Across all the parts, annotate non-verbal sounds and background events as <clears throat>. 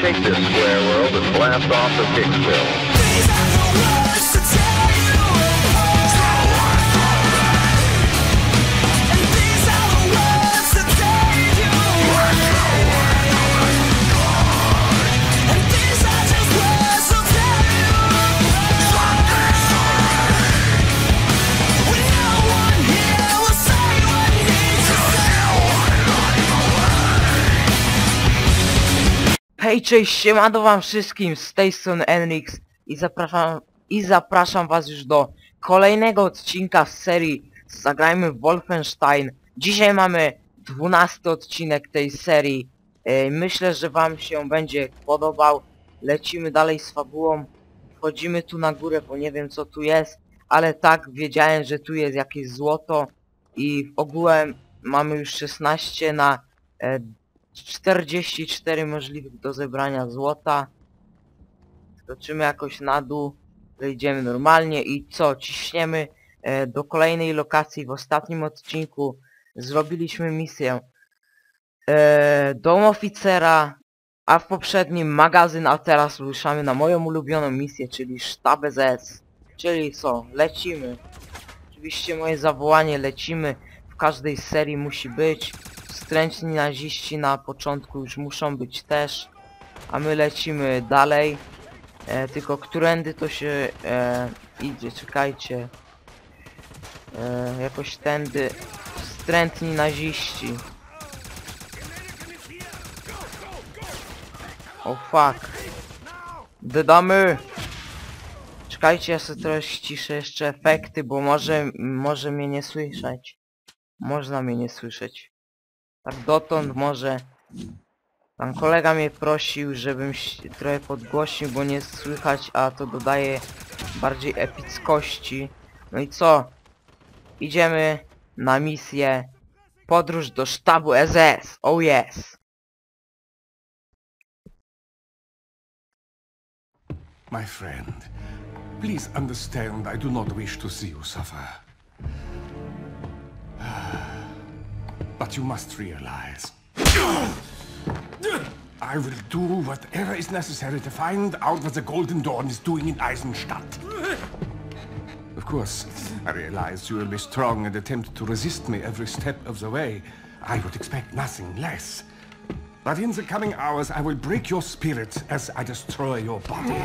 Shake this square. world and blast off the Hicksville. Hej, cześć, siemano wam wszystkim, z tej strony Enrix i zapraszam, i zapraszam was już do kolejnego odcinka z serii Zagrajmy w Wolfenstein. Dzisiaj mamy 12 odcinek tej serii. E, Myślę, że wam się będzie podobał. Lecimy dalej z fabułą. Wchodzimy tu na górę, bo nie wiem co tu jest, ale tak, wiedziałem, że tu jest jakieś złoto i ogółem mamy już 16 na e, 44 możliwych do zebrania złota. Skoczymy jakoś na dół, wejdziemy normalnie i co, ciśniemy e, do kolejnej lokacji. W ostatnim odcinku zrobiliśmy misję e, dom oficera, a w poprzednim magazyn, a teraz ruszamy na moją ulubioną misję, czyli sztab SS. Czyli co, lecimy. Oczywiście moje zawołanie lecimy, w każdej serii musi być. Wstręczni naziści na początku już muszą być też. A my lecimy dalej. E, tylko którędy to się e, idzie, czekajcie. E, jakoś tędy. Wstrętni naziści. O fuck. Dodamy! Czekajcie, ja sobie trochę ściszę jeszcze efekty, bo może, może mnie nie słyszeć. Można mnie nie słyszeć. Tak dotąd może... Pan kolega mnie prosił, żebym się trochę podgłośnił, bo nie słychać, a to dodaje bardziej epickości. No i co? Idziemy na misję Podróż do sztabu SS. Oh yes! My friend, please understand I do not wish to see you suffer. But you must realize. I will do whatever is necessary to find out what the Golden Dawn is doing in Eisenstadt. Of course, I realize you will be strong and attempt to resist me every step of the way. I would expect nothing less. But in the coming hours, I will break your spirit as I destroy your body.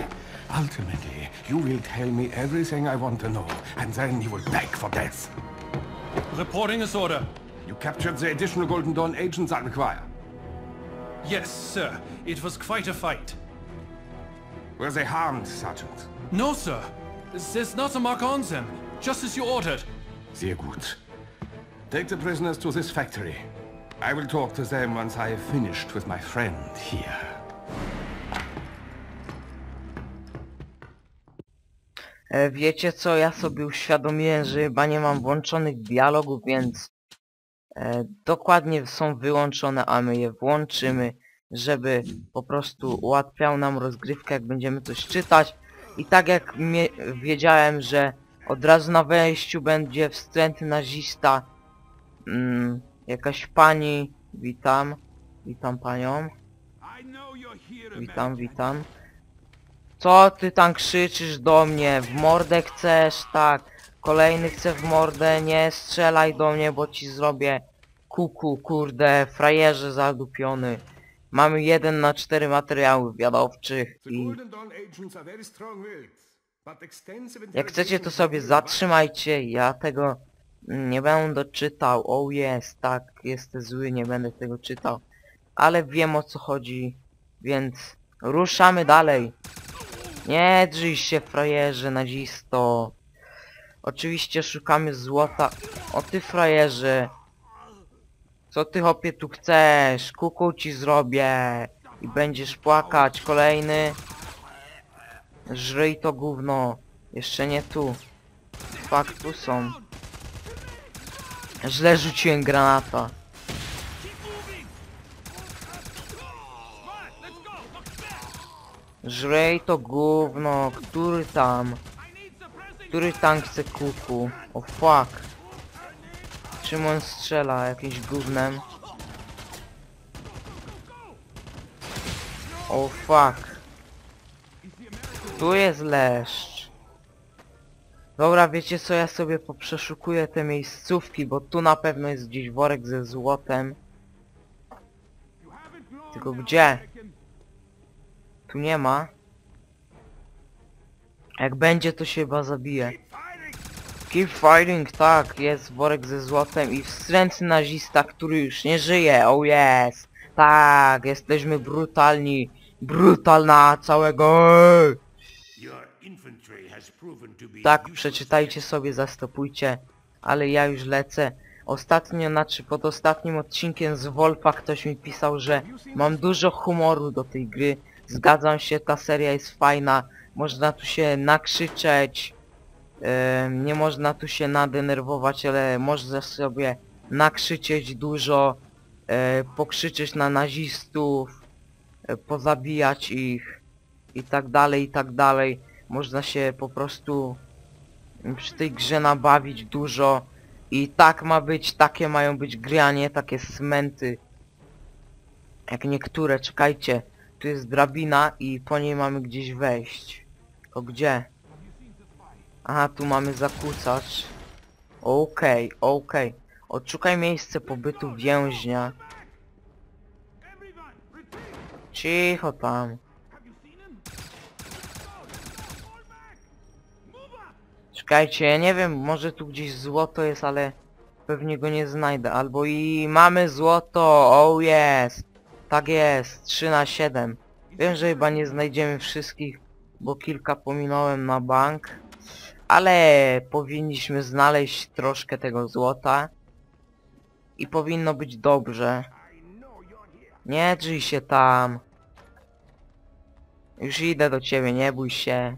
Ultimately, you will tell me everything I want to know, and then you will beg for death. Reporting this order. You captured the additional Golden Dawn agents I require. Yes, sir. It was quite a fight. Were they harmed, Sergeant? No, sir. There's not a mark on them. Just as you ordered. Sehr gut. Take the prisoners to this factory. I will talk to them once I have finished with my friend here. Wiecie co, ja sobie uświadomiłem, że chyba nie mam włączonych dialogów, więc dokładnie są wyłączone, a my je włączymy, żeby po prostu ułatwiał nam rozgrywkę, jak będziemy coś czytać. I tak jak wiedziałem, że od razu na wejściu będzie wstrętny nazista, mm, jakaś pani, witam, witam panią, witam, witam. Co ty tam krzyczysz do mnie? W mordę chcesz? Tak. Kolejny chce w mordę? Nie strzelaj do mnie, bo ci zrobię kuku, kurde, frajerze zadupiony. Mamy jeden na cztery materiały wywiadowczych The i jak chcecie to sobie zatrzymajcie, ja tego nie będę czytał. Oh jest, tak, jestem zły, nie będę tego czytał. Ale wiem o co chodzi, więc ruszamy dalej. Nie drzyj się frajerze nazisto. Oczywiście szukamy złota. O ty frajerze. Co ty hopie tu chcesz? Kuku ci zrobię. I będziesz płakać. Kolejny. Żryj to gówno. Jeszcze nie tu. Fakt tu są. Źle rzuciłem granata. Żrej to gówno, który tam? Który tam chce kuku? O fuck. Czym on strzela? Jakimś gównem? O fuck. Tu jest leszcz. Dobra, wiecie co, ja sobie poprzeszukuję te miejscówki, bo tu na pewno jest gdzieś worek ze złotem. Tylko gdzie? Tu nie ma. Jak będzie, to się chyba zabije. Keep fighting, tak, jest worek ze złotem i wstrętny nazista, który już nie żyje, oh yes. Tak, jesteśmy brutalni. Brutalna całego. Tak, przeczytajcie sobie, zastopujcie, ale ja już lecę. Ostatnio, znaczy pod ostatnim odcinkiem z Wolfa ktoś mi pisał, że mam dużo humoru do tej gry. Zgadzam się, ta seria jest fajna, można tu się nakrzyczeć, em, nie można tu się nadenerwować, ale można sobie nakrzyczeć dużo, e, pokrzyczeć na nazistów, e, pozabijać ich i tak dalej, i tak dalej. Można się po prostu przy tej grze nabawić dużo i tak ma być, takie mają być gry, a nie takie smenty. Jak niektóre, czekajcie, tu jest drabina i po niej mamy gdzieś wejść. To gdzie? Aha, tu mamy zakłócacz. Okej, okej. Odszukaj miejsce pobytu więźnia. Cicho tam. Czekajcie, ja nie wiem, może tu gdzieś złoto jest, ale pewnie go nie znajdę. Albo i mamy złoto, oh jest. Tak jest, 3 na 7. Wiem, że chyba nie znajdziemy wszystkich, bo kilka pominąłem na bank. Ale powinniśmy znaleźć troszkę tego złota. I powinno być dobrze. Nie drzyj się tam. Już idę do ciebie, nie bój się.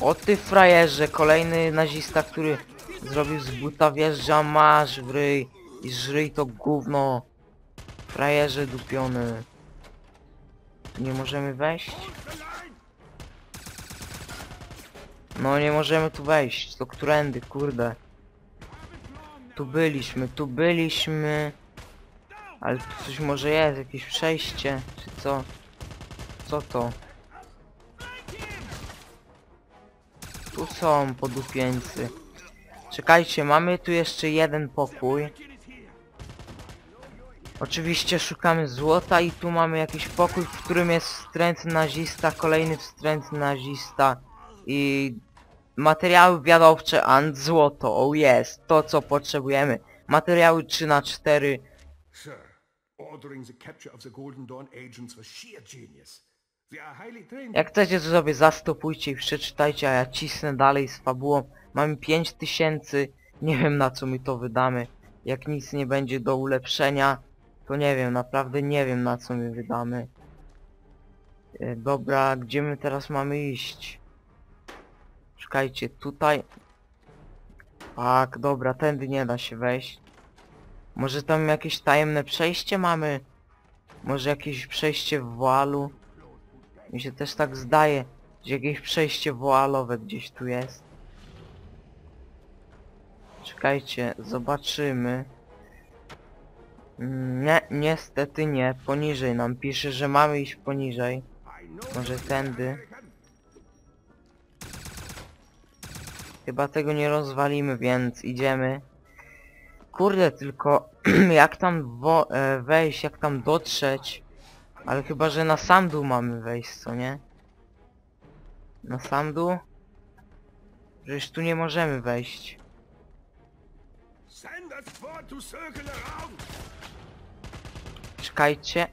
O ty frajerze, kolejny nazista, który zrobił z buta wjeżdża, masz w ryj i żryj to gówno. Frajerze dupiony. Nie możemy wejść? No nie możemy tu wejść, to którędy, kurde. Tu byliśmy, tu byliśmy. Ale tu coś może jest, jakieś przejście, czy co? Co to? Tu są podupieńcy. Czekajcie, mamy tu jeszcze jeden pokój. Oczywiście szukamy złota i tu mamy jakiś pokój, w którym jest wstrętny nazista, kolejny wstrętny nazista i materiały wiadowcze and złoto, oh jest, to co potrzebujemy. Materiały 3 na 4 Sir, ordering the capture of the Golden Dawn agents was sheer genius. They are highly trained. Jak chcecie to sobie zastopujcie i przeczytajcie, a ja cisnę dalej z fabułą. Mamy 5000, nie wiem na co my to wydamy. Jak nic nie będzie do ulepszenia, to nie wiem, naprawdę nie wiem na co my wydamy. E, dobra, gdzie my teraz mamy iść? Czekajcie, tutaj... Tak, dobra, tędy nie da się wejść. Może tam jakieś tajemne przejście mamy? Może jakieś przejście w walu? Mi się też tak zdaje, że jakieś przejście woalowe gdzieś tu jest. Czekajcie, zobaczymy. Mm, Nie, niestety nie, poniżej nam pisze, że mamy iść poniżej. Może tędy. Chyba tego nie rozwalimy, więc idziemy. Kurde, tylko <clears throat> jak tam e, wejść, jak tam dotrzeć? Ale chyba, że na sam dół mamy wejść, co nie? Na sam dół? Przecież tu nie możemy wejść. Czekajcie.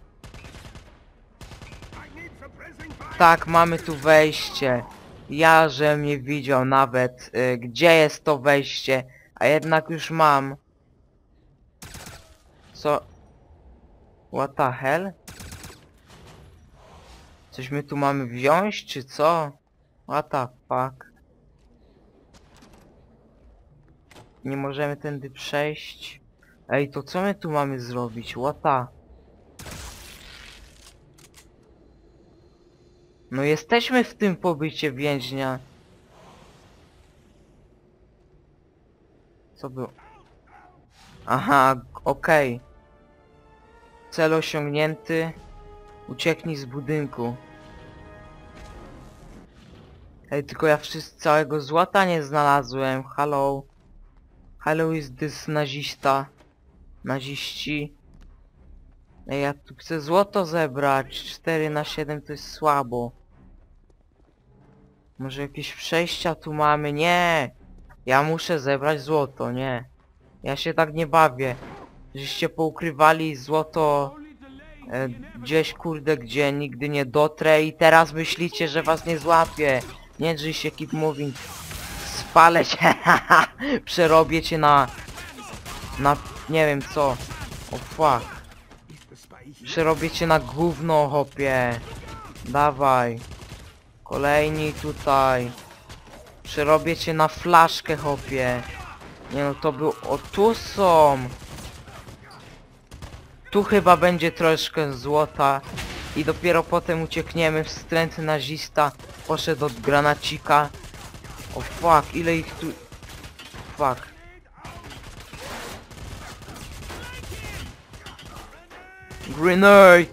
Tak, mamy tu wejście. Ja, że mnie widział nawet, y, gdzie jest to wejście, a jednak już mam. Co? What the hell? Coś my tu mamy wziąć, czy co? What the fuck? Nie możemy tędy przejść. Ej, to co my tu mamy zrobić? What the... No jesteśmy w tym pobycie więźnia. Co było? Aha, okej. Cel osiągnięty. Ucieknij z budynku. Ej, tylko ja wszyscy całego złota nie znalazłem. Hello. Hello is this nazista. Naziści. Ej, ja tu chcę złoto zebrać. 4 na 7 to jest słabo. Może jakieś przejścia tu mamy? Nie! Ja muszę zebrać złoto, nie. Ja się tak nie bawię. Żeście poukrywali złoto e, gdzieś kurde gdzie nigdy nie dotrę i teraz myślicie, że was nie złapię. Nie drzyj się keep moving. Spalę cię, <laughs> Przerobię cię na... Na... nie wiem co. O fuck. Przerobię cię na gówno, hopie. Dawaj. Kolejni tutaj. Przerobię cię na flaszkę, hopie. Nie no, to był... O, tu są! Tu chyba będzie troszkę złota. I dopiero potem uciekniemy. Wstrętny nazista poszedł od granacika. O fuck, ile ich tu... Fuck. Grenade!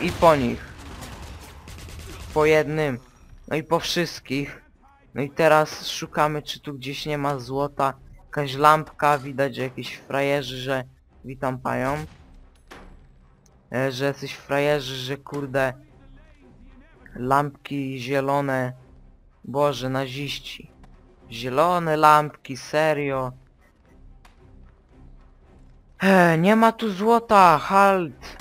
I po nich. Po jednym. No i po wszystkich. No i teraz szukamy, czy tu gdzieś nie ma złota. Jakaś lampka, widać, że frajerzy, że... Witam pają. E, że jacyś frajerzy, że kurde... Lampki zielone. Boże, naziści. Zielone lampki, serio. E, nie ma tu złota, halt.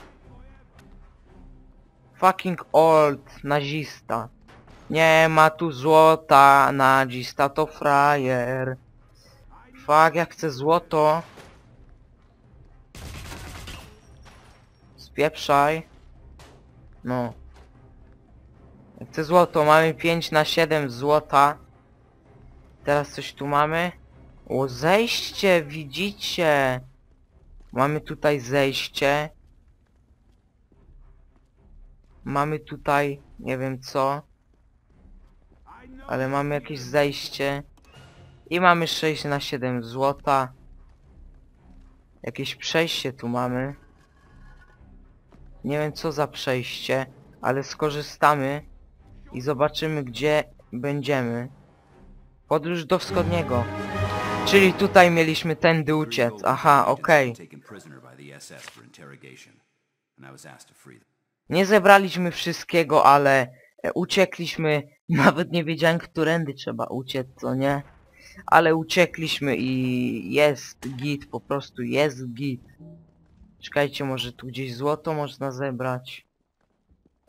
Fucking old, nazista. Nie ma tu złota, nazista to frajer. Fuck, jak chcę złoto. Spieprzaj. No. Jak chcę złoto, mamy 5 na 7 złota. Teraz coś tu mamy. O, zejście, widzicie. Mamy tutaj zejście. Mamy tutaj, nie wiem co. Ale mamy jakieś zejście. I mamy 6 na 7 złota. Jakieś przejście tu mamy. Nie wiem co za przejście, ale skorzystamy i zobaczymy gdzie będziemy. Podróż do wschodniego. Czyli tutaj mieliśmy tędy uciec. Aha, okej. Them. Nie zebraliśmy wszystkiego, ale uciekliśmy. <laughs> Nawet nie wiedziałem, którędy trzeba uciec, co nie? Ale uciekliśmy i jest git, po prostu jest git. Czekajcie, może tu gdzieś złoto można zebrać.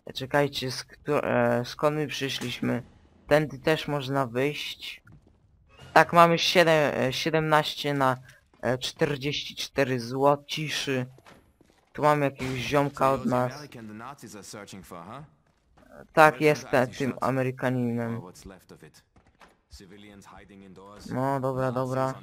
E, Czekajcie, e, skąd my przyszliśmy? Tędy też można wyjść. Tak, mamy 7, e, 17 na e, 44 złociszy. Tu mamy jakiegoś ziomka od nas. Tak, jestem tym Amerykaninem. No, dobra, dobra.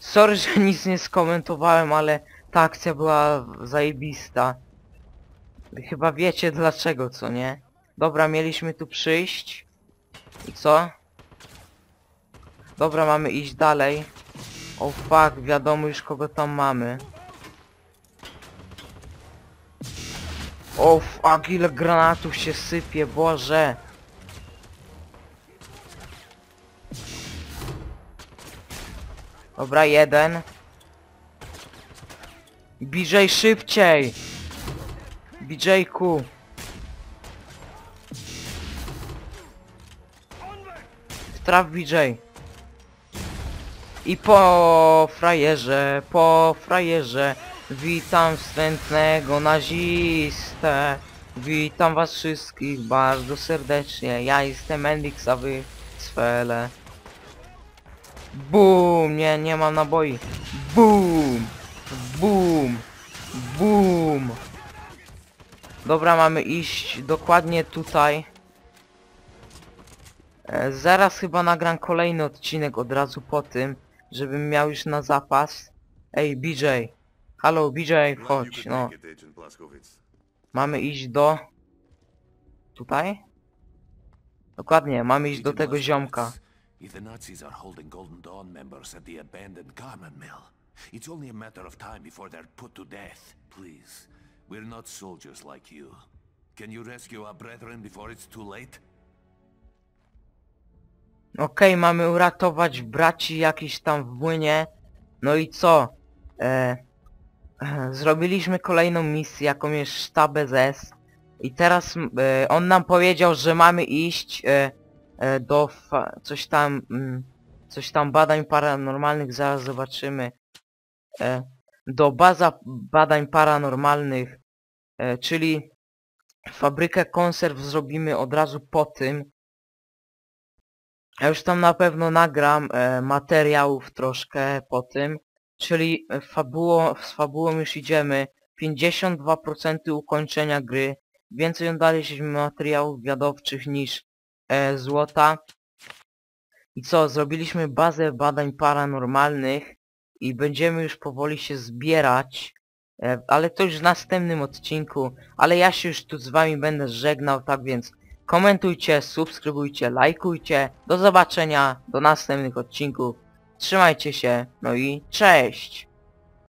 Sorry, że nic nie skomentowałem, ale ta akcja była zajebista. Chyba wiecie dlaczego, co nie? Dobra, mieliśmy tu przyjść. I co? Dobra, mamy iść dalej. O fuck, wiadomo już kogo tam mamy. O fuck, ile granatów się sypie, Boże. Dobra, jeden. BJ szybciej! BJ-ku! Traf BJ. I po frajerze, po frajerze, witam wstrętnego nazistę. Witam was wszystkich bardzo serdecznie. Ja jestem Endix, a wy Sfele. Bum! Nie, nie mam naboi. Bum! Bum! Bum! Dobra, mamy iść dokładnie tutaj. E, zaraz chyba nagram kolejny odcinek od razu po tym, żebym miał już na zapas. Ej, BJ. Halo, BJ, chodź, no. Mamy iść do... Tutaj? Dokładnie, mamy iść do tego ziomka. If the Nazis are holding Golden Dawn members at the abandoned mill, it's only a matter of time before they're put to death. Please, we're not soldiers like you. Can you rescue our brethren before it's too late? Okej, mamy uratować braci jakiś tam w młynie. No i co? E, <clears throat> zrobiliśmy kolejną misję, jaką jest sztab SS. I teraz e, on nam powiedział, że mamy iść e, e, do coś tam... Mm, coś tam badań paranormalnych, zaraz zobaczymy. E, do baza badań paranormalnych, e, czyli fabrykę konserw zrobimy od razu po tym. Ja już tam na pewno nagram e, materiałów troszkę po tym, czyli fabuło, z fabułą już idziemy. 52% ukończenia gry, więcej oddaliśmy materiałów wiadowczych niż e, złota. I co, zrobiliśmy bazę badań paranormalnych i będziemy już powoli się zbierać, e, ale to już w następnym odcinku, ale ja się już tu z wami będę żegnał, tak więc komentujcie, subskrybujcie, lajkujcie, do zobaczenia, do następnych odcinków, trzymajcie się, no i cześć!